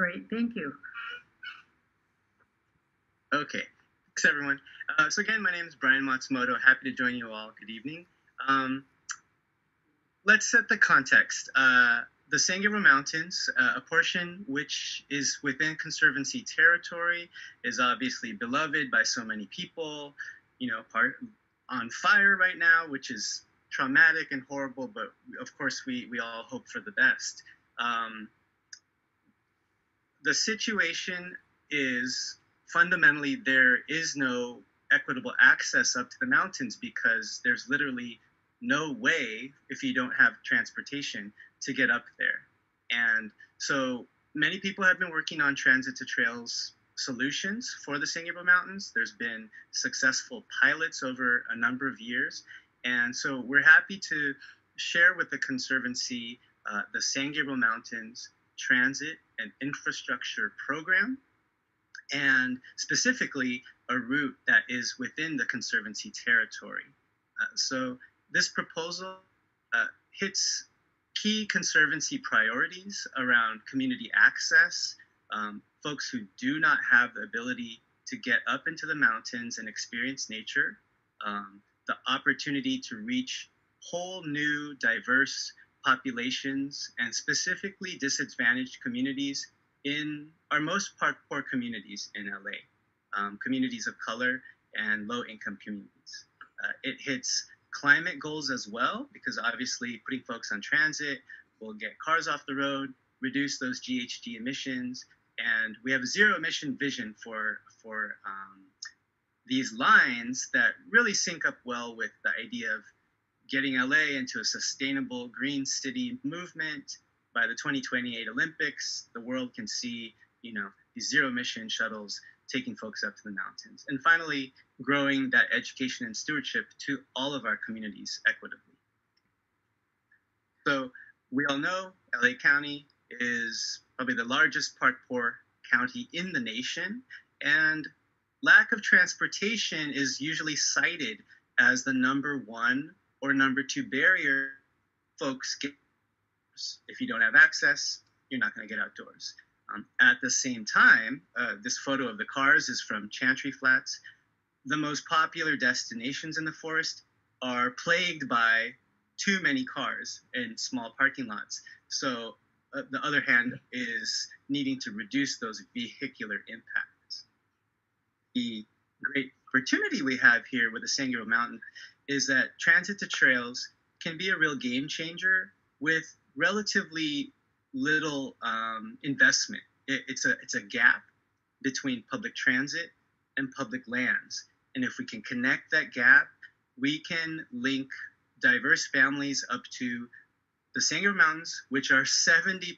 Great, thank you. Okay, thanks everyone. Uh, so again, my name is Brian Matsumoto. Happy to join you all. Good evening. Um, let's set the context. Uh, the San Gabriel Mountains, uh, a portion which is within Conservancy territory, is obviously beloved by so many people. You know, part on fire right now, which is traumatic and horrible, but of course we we all hope for the best. Um, the situation is fundamentally there is no equitable access up to the mountains because there's literally no way if you don't have transportation to get up there. And so many people have been working on transit to trails solutions for the San Gabriel Mountains. There's been successful pilots over a number of years. And so we're happy to share with the Conservancy uh, the San Gabriel Mountains Transit and Infrastructure Program, and specifically a route that is within the Conservancy territory. Uh, so this proposal uh, hits key Conservancy priorities around community access, um, folks who do not have the ability to get up into the mountains and experience nature, um, the opportunity to reach whole new diverse populations and specifically disadvantaged communities in our most part poor communities in LA, um, communities of color and low income communities. Uh, it hits climate goals as well, because obviously putting folks on transit will get cars off the road, reduce those GHG emissions, and we have a zero emission vision for for um, these lines that really sync up well with the idea of getting LA into a sustainable green city movement. By the 2028 Olympics, the world can see, you know, these zero emission shuttles taking folks up to the mountains. And finally, growing that education and stewardship to all of our communities equitably. So we all know LA County is probably the largest park poor county in the nation, and lack of transportation is usually cited as the number one or number two barrier folks get. If you don't have access, you're not going to get outdoors. Um, at the same time, uh, this photo of the cars is from Chantry Flats. The most popular destinations in the forest are plagued by too many cars and small parking lots. So, uh, the other hand is needing to reduce those vehicular impacts. The great opportunity we have here with the San Gabriel Mountain is that transit to trails can be a real game changer with relatively little um, investment. It, it's a it's a gap between public transit and public lands, and if we can connect that gap, we can link diverse families up to the San Gabriel Mountains, which are 70%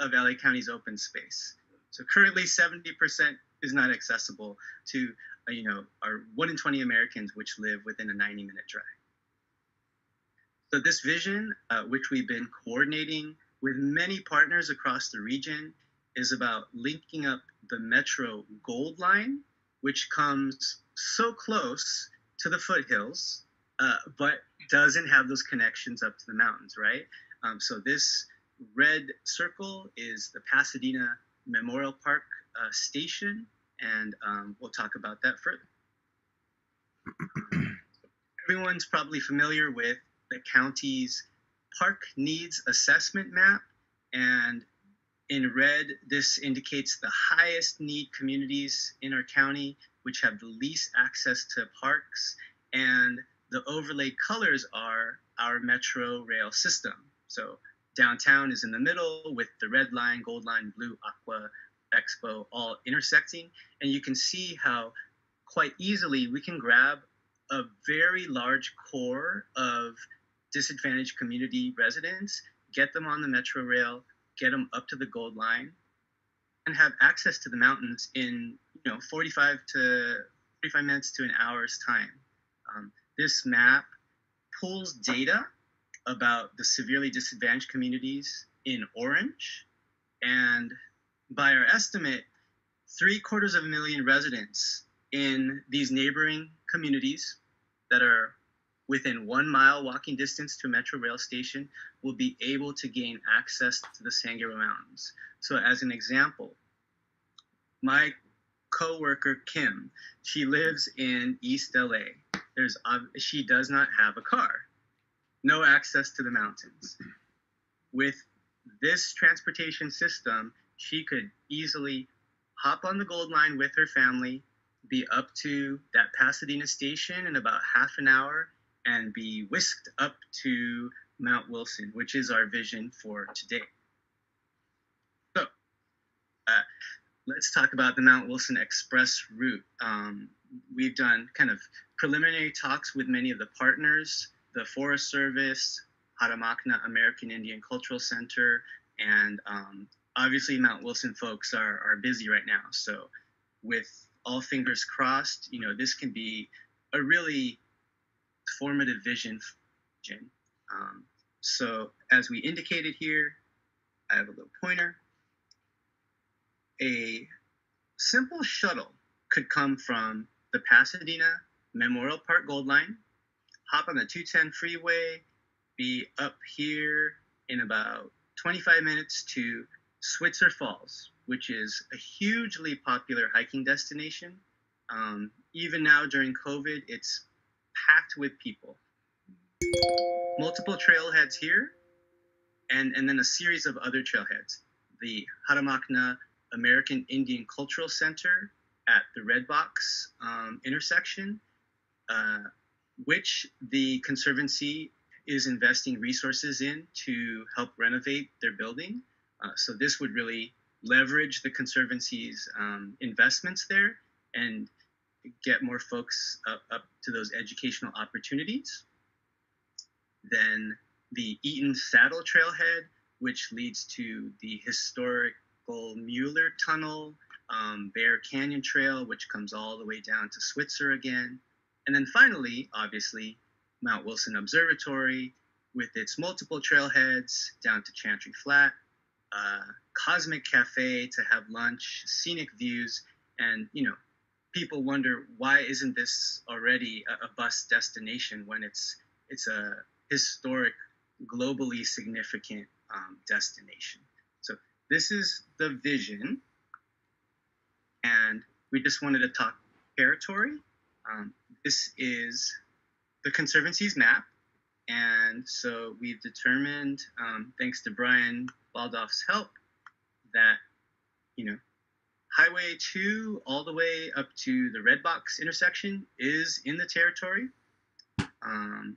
of LA County's open space. So currently, 70% is not accessible to you know are one in 20 Americans which live within a 90 minute drive. So this vision, uh, which we've been coordinating with many partners across the region, is about linking up the Metro Gold Line, which comes so close to the foothills, uh, but doesn't have those connections up to the mountains, right? Um, so this red circle is the Pasadena Memorial Park uh, station, and um, we'll talk about that further. Everyone's probably familiar with the county's park needs assessment map, and in red, this indicates the highest need communities in our county, which have the least access to parks, and the overlaid colors are our metro rail system. So downtown is in the middle with the red line, gold line, blue, aqua, expo all intersecting. And you can see how quite easily we can grab a very large core of disadvantaged community residents, get them on the metro rail, get them up to the gold line, and have access to the mountains in you know 45 to 45 minutes to an hour's time. Um, this map pulls data about the severely disadvantaged communities in orange and by our estimate, three quarters of a million residents in these neighboring communities that are within one mile walking distance to a metro rail station will be able to gain access to the San Gabriel Mountains. So, as an example, my coworker Kim, she lives in East LA. There's she does not have a car, no access to the mountains. With this transportation system, she could easily hop on the Gold Line with her family, be up to that Pasadena station in about half an hour, and be whisked up to Mount Wilson, which is our vision for today. So, uh, let's talk about the Mount Wilson Express route. Um, we've done kind of preliminary talks with many of the partners, the Forest Service, Haramokngna American Indian Cultural Center, and um, obviously Mount Wilson folks are, are busy right now. So with all fingers crossed, you know, this can be a really formative vision. Um, so as we indicated here, I have a little pointer. A simple shuttle could come from the Pasadena Memorial Park Gold Line, hop on the 210 freeway, be up here in about 25 minutes to Switzer Falls, which is a hugely popular hiking destination. Um, even now during COVID, it's packed with people. Multiple trailheads here, and, and then a series of other trailheads. The Haramokngna American Indian Cultural Center at the Red Box um, intersection, uh, which the Conservancy is investing resources in to help renovate their building. Uh, so this would really leverage the Conservancy's um, investments there and get more folks up, up, to those educational opportunities. Then the Eaton Saddle Trailhead, which leads to the historical Mueller Tunnel, um, Bear Canyon Trail, which comes all the way down to Switzer again. And then finally, obviously, Mount Wilson Observatory with its multiple trailheads down to Chantry Flat, uh, Cosmic Cafe to have lunch, scenic views, and you know, people wonder why isn't this already a, a bus destination when it's it's a historic, globally significant um, destination. So this is the vision, and we just wanted to talk territory. Um, this is the Conservancy's map. And so we've determined, um, thanks to Brian Baldoff's help, that, you know, Highway 2 all the way up to the Red Box intersection is in the territory. Um,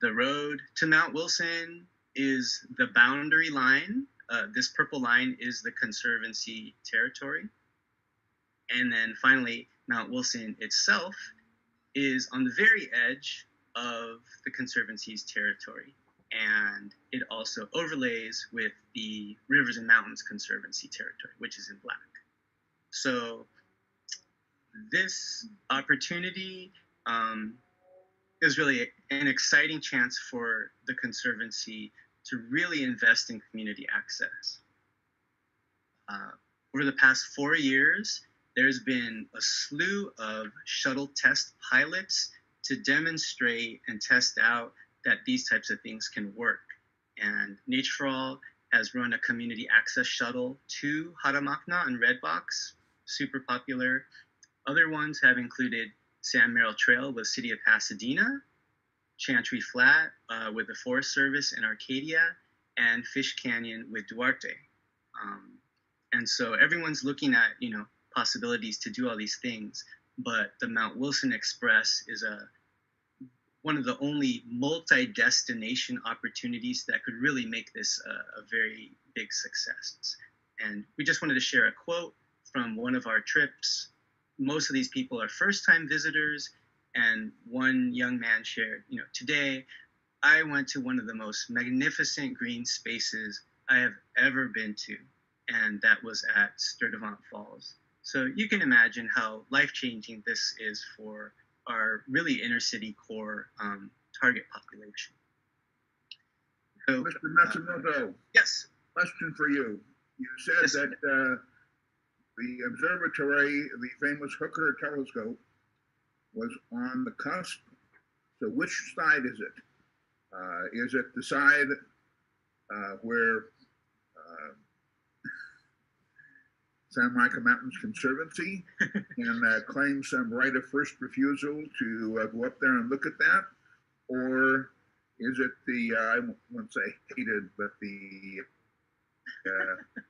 the road to Mount Wilson is the boundary line. Uh, this purple line is the Conservancy territory. And then finally, Mount Wilson itself is on the very edge of the Conservancy's territory. And it also overlays with the Rivers and Mountains Conservancy territory, which is in black. So this opportunity um, is really an exciting chance for the Conservancy to really invest in community access. Uh, over the past four years, there's been a slew of shuttle test pilots to demonstrate and test out that these types of things can work. And All has run a community access shuttle to Haramokngna and Redbox, super popular. Other ones have included Sam Merrill Trail with City of Pasadena, Chantry Flat uh, with the Forest Service in Arcadia, and Fish Canyon with Duarte. Um, and so everyone's looking at, you know, possibilities to do all these things, but the Mount Wilson Express is a one of the only multi-destination opportunities that could really make this a, a very big success. And we just wanted to share a quote from one of our trips. Most of these people are first-time visitors, and one young man shared, you know, today I went to one of the most magnificent green spaces I have ever been to, and that was at Sturtevant Falls. So you can imagine how life-changing this is for our really inner city core um, target population. So, Mr. Matsumoto. Uh, yes. Question for you. You said yes. that uh, the observatory, the famous Hooker telescope, was on the cusp So which side is it? Uh, is it the side uh, where uh, Santa Monica Mountains Conservancy and uh, claim some right of first refusal to uh, go up there and look at that? Or is it the, uh, I won't say hated, but the uh,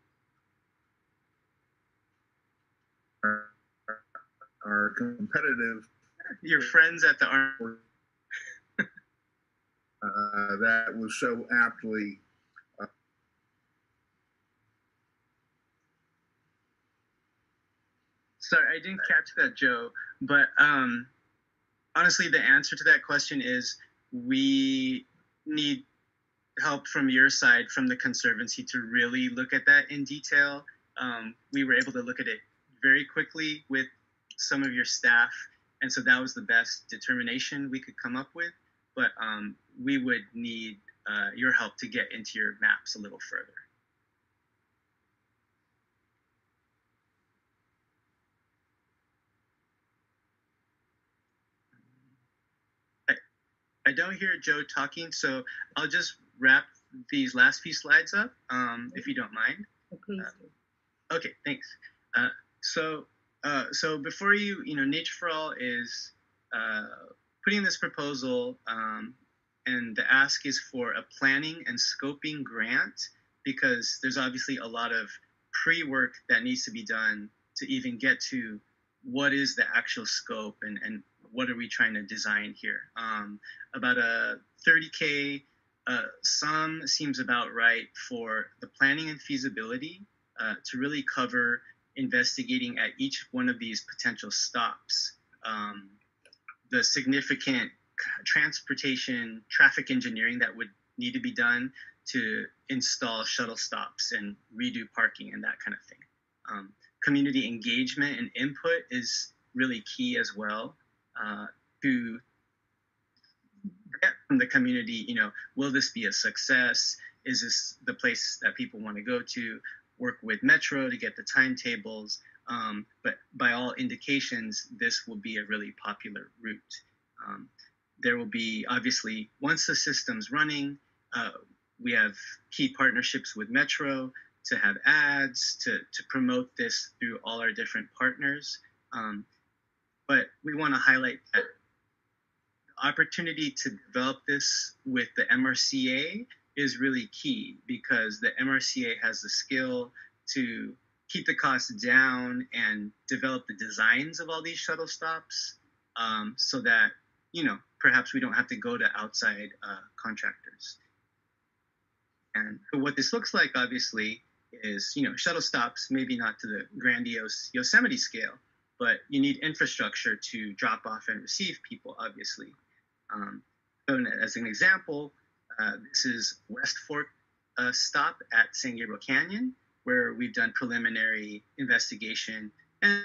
our, our competitive Your friends at the Arm. uh, that was so aptly Sorry, I didn't catch that, Joe. But um, honestly, the answer to that question is we need help from your side, from the Conservancy, to really look at that in detail. Um, we were able to look at it very quickly with some of your staff, and so that was the best determination we could come up with. But um, we would need uh, your help to get into your maps a little further. Don't hear Joe talking, so I'll just wrap these last few slides up, um, if you don't mind. Do. Okay, thanks. Uh, so, uh, so before you, you know, Nature for All is uh, putting this proposal, um, and the ask is for a planning and scoping grant because there's obviously a lot of pre-work that needs to be done to even get to what is the actual scope and, and what are we trying to design here. Um, about a 30k uh, sum seems about right for the planning and feasibility uh, to really cover investigating at each one of these potential stops um, the significant transportation traffic engineering that would need to be done to install shuttle stops and redo parking and that kind of thing. Um, community engagement and input is really key as well uh, to get from the community, you know, will this be a success? Is this the place that people want to go to? Work with Metro to get the timetables. Um, but by all indications, this will be a really popular route. Um, there will be obviously once the system's running, uh, we have key partnerships with Metro to have ads to to promote this through all our different partners. Um, but we want to highlight that the opportunity to develop this with the MRCA is really key because the MRCA has the skill to keep the costs down and develop the designs of all these shuttle stops um, so that you know perhaps we don't have to go to outside uh, contractors. And what this looks like obviously is you know shuttle stops maybe not to the grandiose yosemite scale but you need infrastructure to drop off and receive people obviously. Um, so as an example uh, this is west fork uh, stop at san gabriel canyon where we've done preliminary investigation and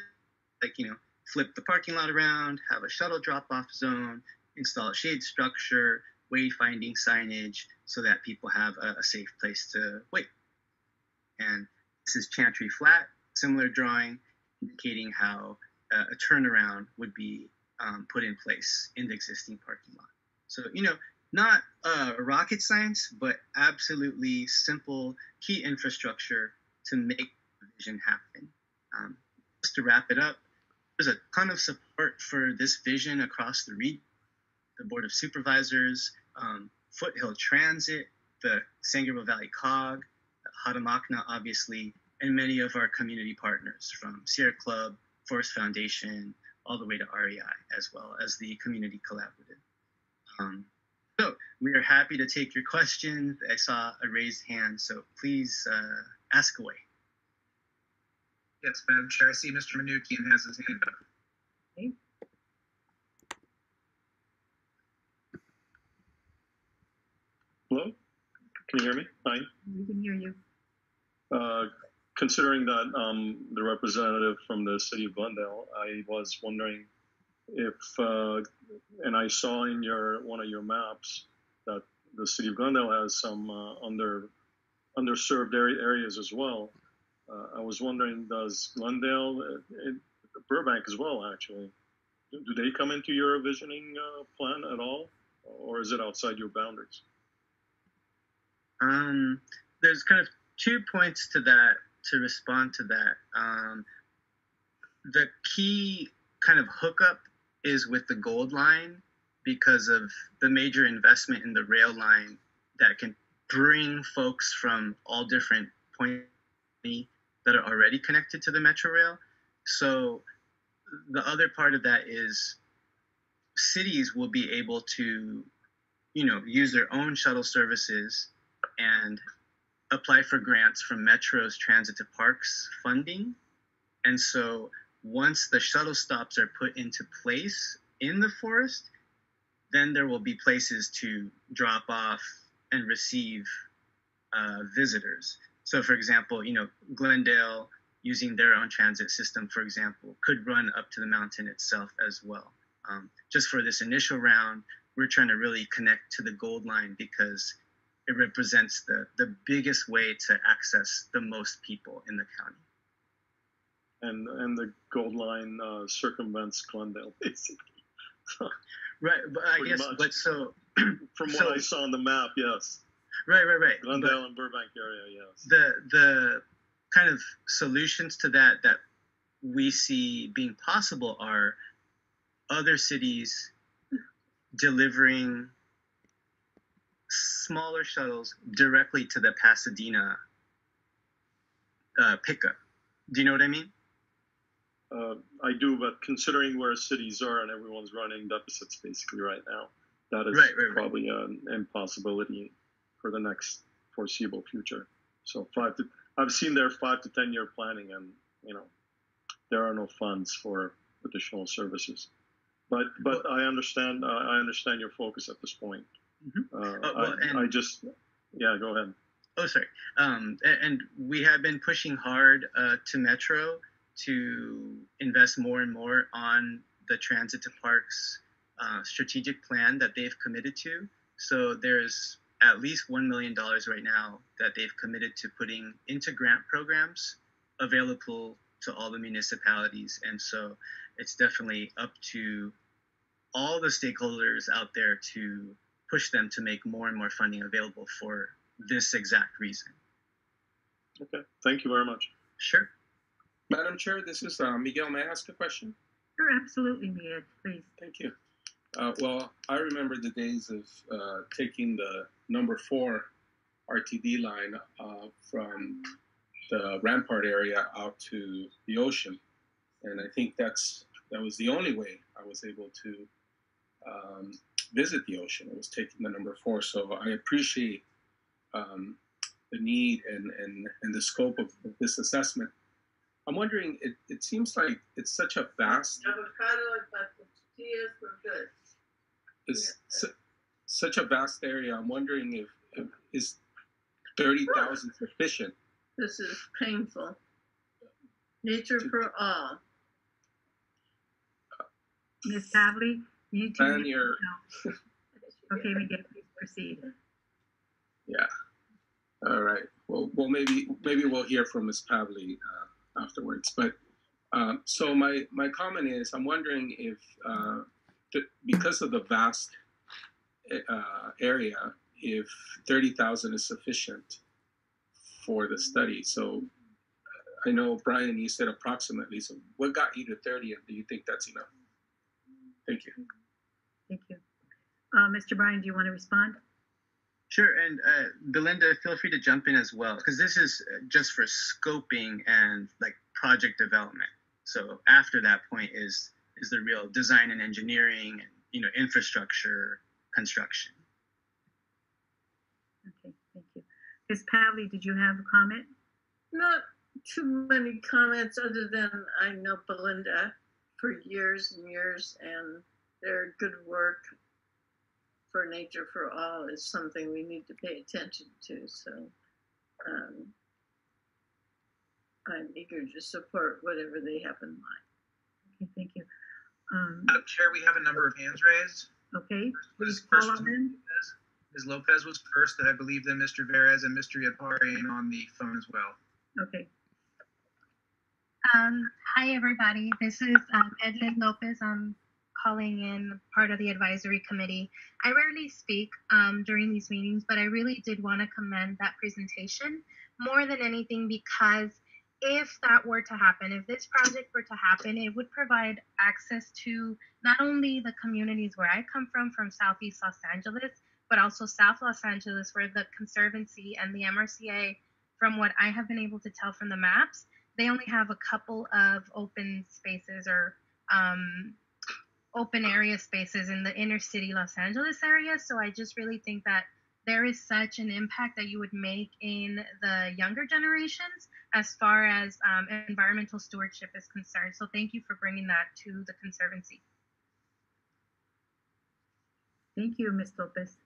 like you know flip the parking lot around have a shuttle drop off zone install a shade structure wayfinding signage so that people have a, a safe place to wait. And this is Chantry Flat, similar drawing indicating how uh, a turnaround would be um, put in place in the existing parking lot. So, you know, not uh, rocket science, but absolutely simple key infrastructure to make the vision happen. Um, just to wrap it up, there's a ton of support for this vision across the region. The Board of Supervisors, um, Foothill Transit, the San Gabriel Valley COG, Haramokngna, obviously, and many of our community partners from Sierra Club, Forest Foundation, all the way to REI, as well as the Community Collaborative. Um, so we are happy to take your questions. I saw a raised hand, so please uh, ask away. Yes, Madam Chair, I see Mr. Manukian has his hand up. Hello? Can you hear me? Hi. We can hear you. Uh, considering that um, the representative from the city of Glendale, I was wondering if, uh, and I saw in your one of your maps that the city of Glendale has some uh, under underserved area, areas as well. Uh, I was wondering, does Glendale, uh, it, Burbank as well, actually, do they come into your visioning uh, plan at all, or is it outside your boundaries? Um, there's kind of two points to that to respond to that. Um, the key kind of hookup is with the gold line because of the major investment in the rail line that can bring folks from all different points that are already connected to the metro rail. So the other part of that is cities will be able to, you know, use their own shuttle services and apply for grants from Metro's Transit to Parks funding. And so once the shuttle stops are put into place in the forest, then there will be places to drop off and receive uh, visitors. So, for example, you know, Glendale, using their own transit system, for example, could run up to the mountain itself as well. Um, just for this initial round, we're trying to really connect to the gold line because it represents the, the biggest way to access the most people in the county. And and the gold line uh, circumvents Glendale, basically. Right, but I guess, much. but so, From So- what I saw on the map, yes, right, right, right. But- Glendale and Burbank area, yes. the the kind of solutions to that that we see being possible are other cities delivering smaller shuttles directly to the Pasadena uh, pickup. Do you know what I mean? Uh, I do, but considering where cities are and everyone's running deficits basically right now, that is Right, right, right. probably an impossibility for the next foreseeable future. So five to, I've seen their five to ten year planning, and you know, there are no funds for additional services. But but I understand uh, I understand your focus at this point. Mhm. Uh, Oh, well, I, and- I just yeah, go ahead. Oh, sorry. Um, a- and we have been pushing hard uh, to Metro to invest more and more on the transit to parks uh, strategic plan that they've committed to. So there's at least $1 million right now that they've committed to putting into grant programs available to all the municipalities. And so it's definitely up to all the stakeholders out there to push them to make more and more funding available for this exact reason. Okay, thank you very much. Sure. Madam Chair, this is uh, Miguel. May I ask a question? Sure, absolutely, Miguel, please. Thank you. Uh, well, I remember the days of uh, taking the number four RTD line uh, from the Rampart area out to the ocean, and I think that's that was the only way I was able to um, visit the ocean. It was taking the number four. So I appreciate um, the need and, and, and the scope of this assessment. I'm wondering, it, it seems like it's such a vast Avocado and tortillas were good. it's su- such a vast area. I'm wondering if, if is thirty thousand sufficient? This is painful. Nature for all. Ms. Pavley, you two. Plan your Okay, Miguel, please proceed. Yeah. All right. Well, well, maybe maybe we'll hear from Ms. Pavley uh, afterwards. But um, so my my comment is, I'm wondering if uh, th- because of the vast uh, area, if thirty thousand is sufficient for the study. So I know Brian, you said approximately. So what got you to thirty, and do you think that's enough? Thank you. Thank you. Uh, Mr. Bryan, do you want to respond? Sure. And uh, Belinda, feel free to jump in as well, because this is uh, just for scoping and like project development. So after that point is is the real design and engineering and you know infrastructure construction. Okay, thank you. Ms. Pavley, did you have a comment? Not too many comments other than I know Belinda for years and years and their good work for Nature for All is something we need to pay attention to. So um, I'm eager to support whatever they have in mind. Okay, thank you. Um, Madam Chair, we have a number of hands raised. okay, please First- call first on them. Ms. Lopez was first, and I believe then Mr. Perez and Mr. Yaparian on the phone as well. Okay, Um, hi, everybody. This is um, Edlin Lopez. I'm calling in part of the advisory committee. I rarely speak um, during these meetings, but I really did want to commend that presentation more than anything because if that were to happen, if this project were to happen, it would provide access to not only the communities where I come from, from Southeast Los Angeles, but also South Los Angeles, where the Conservancy and the MRCA, from what I have been able to tell from the maps, they only have a couple of open spaces or um, open area spaces in the inner city Los Angeles area. So I just really think that there is such an impact that you would make in the younger generations as far as um, environmental stewardship is concerned. So thank you for bringing that to the Conservancy. Thank you, Ms. Lopez.